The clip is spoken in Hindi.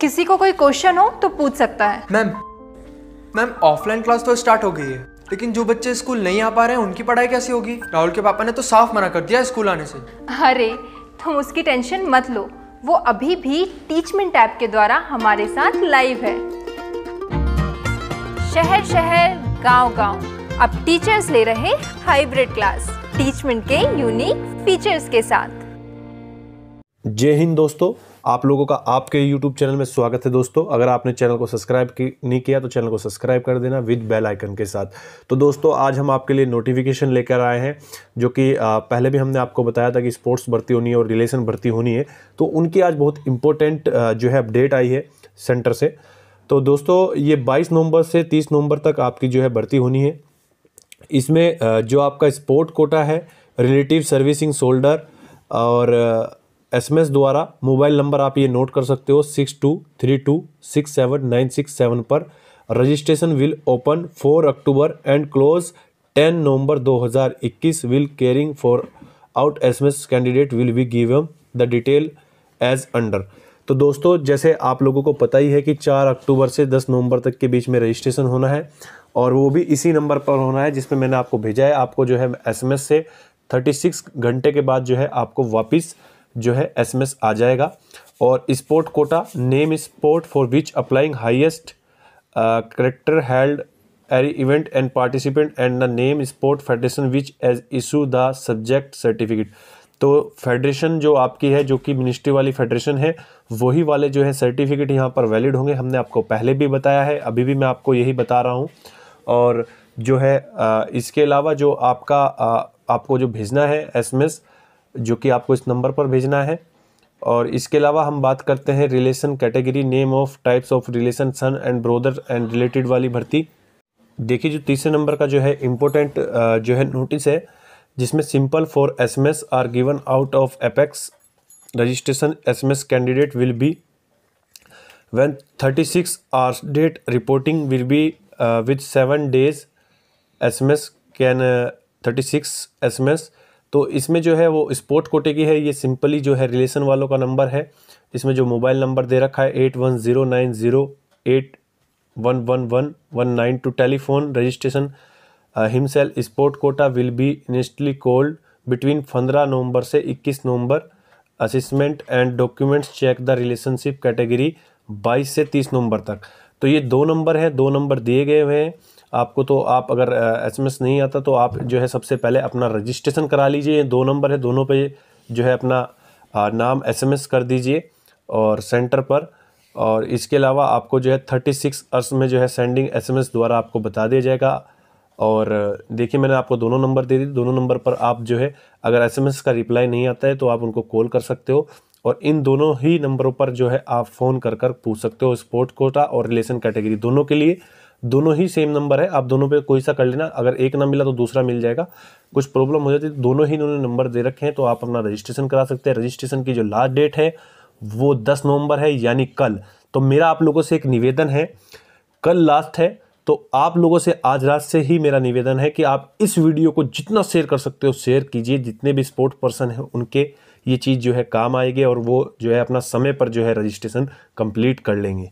किसी को कोई क्वेश्चन हो तो पूछ सकता है। मैम मैम ऑफलाइन क्लास तो स्टार्ट हो गई है लेकिन जो बच्चे स्कूल नहीं आ पा रहे हैं उनकी पढ़ाई कैसी होगी? राहुल के पापा ने तो साफ़ मना कर दिया स्कूल आने से। अरे तुम उसकी टेंशन मत लो। वो अभी भी टीचमेंट ऐप के द्वारा हमारे साथ लाइव है। शहर शहर गाँव गाँव अब टीचर्स ले रहे हाइब्रिड क्लास टीचमेंट के यूनिक फीचर्स के साथ। जय हिंद दोस्तों। आप लोगों का आपके YouTube चैनल में स्वागत है दोस्तों। अगर आपने चैनल को सब्सक्राइब नहीं किया तो चैनल को सब्सक्राइब कर देना विद बेल आइकन के साथ। तो दोस्तों, आज हम आपके लिए नोटिफिकेशन लेकर आए हैं, जो कि पहले भी हमने आपको बताया था कि स्पोर्ट्स भर्ती होनी है और रिलेशन भर्ती होनी है। तो उनकी आज बहुत इंपॉर्टेंट जो है अपडेट आई है सेंटर से। तो दोस्तों, ये बाईस नवंबर से तीस नवंबर तक आपकी जो है भर्ती होनी है। इसमें जो आपका स्पोर्ट कोटा है रिलेटिव सर्विसिंग शोल्डर और एसएमएस द्वारा मोबाइल नंबर आप ये नोट कर सकते हो six two three two six seven nine six seven पर। Registration will open four October and close ten November 2021 will caring for out SMS candidate will be given the detail as under. तो दोस्तों, जैसे आप लोगों को पता ही है कि चार अक्टूबर से दस नवंबर तक के बीच में रजिस्ट्रेशन होना है और वो भी इसी नंबर पर होना है जिसमें मैंने आपको भेजा है। आपको जो है एसएमएस से थर्टी सिक्स घंटे के बाद जो है आपको वापस जो है एसएमएस आ जाएगा। और sport quota name sport for which applying highest character held airy event and participant and the name sport federation which as issue the subject certificate तो फेडरेशन जो आपकी है जो कि मिनिस्ट्री वाली फेडरेशन है वही वाले जो है सर्टिफिकेट यहाँ पर वैलिड होंगे। हमने आपको पहले भी बताया है अभी भी मैं आपको यही बता रहा हूँ। और जो है uh, इसके अलावा जो आपका uh, आपको जो भेजना है एसएमएस जो कि आपको इस नंबर पर भेजना है। और इसके अलावा हम बात करते हैं relation category name of types of relation son and brother and related वाली भर्ती। देखिए जो तीसरे नंबर का जो है इम्पोर्टेंट जो है नोटिस है जिसमें simple for S M S are given out of apex registration S M S candidate will be when 36 hours date reporting will be uh, with 7 days sms can uh, 36 sms तो इसमें जो है वो स्पोर्ट कोटे की है, ये सिंपली जो है रिलेशन वालों का नंबर है। इसमें जो मोबाइल नंबर दे रखा है eight one zero nine zero eight one one one one nine two telephone registration himself sport quota will be initially called between पंद्रह नवंबर से इक्कीस नवंबर assessment and documents check the relationship category बाईस से तीस नवंबर तक। तो ये दो नंबर हैं, दो नंबर दिए गए हुए हैं। आपको तो आप अगर एसएमएस नहीं आता तो आप जो है सबसे पहले अपना रजिस्ट्रेशन करा लीजिए। दो नंबर है, दोनों पे जो है अपना नाम एसएमएस कर दीजिए और सेंटर पर। और इसके अलावा आपको जो है थर्टी सिक्स अर्स में जो है सेंडिंग एसएमएस द्वारा आपको बता दिया जाएगा। और देखिए, मैंने आपको दोनों नंबर दे दी। दोनों नंबर पर आप जो है, अगर एसएमएस का रिप्लाई नहीं आता है तो आप उनको कॉल कर सकते हो। और इन दोनों ही नंबरों पर जो है आप फ़ोन कर कर पूछ सकते हो स्पोर्ट कोटा और रिलेशन कैटेगरी दोनों के लिए। दोनों ही सेम नंबर है। आप दोनों पे कोई सा कर लेना। अगर एक ना मिला तो दूसरा मिल जाएगा। कुछ प्रॉब्लम हो जाती है, दोनों ही इन्होंने नंबर दे रखे हैं तो आप अपना रजिस्ट्रेशन करा सकते हैं। रजिस्ट्रेशन की जो लास्ट डेट है, वो दस नवंबर है, यानी कल। तो मेरा आप लोगों से एक निवेदन है, कल लास्ट है तो आप लोगों से आज रात से ही मेरा निवेदन है कि आप इस वीडियो को जितना शेयर कर सकते हो शेयर कीजिए। जितने भी स्पोर्ट पर्सन हैं, उनके ये चीज़ जो है काम आएगी और वो जो है अपना समय पर जो है रजिस्ट्रेशन कंप्लीट कर लेंगे।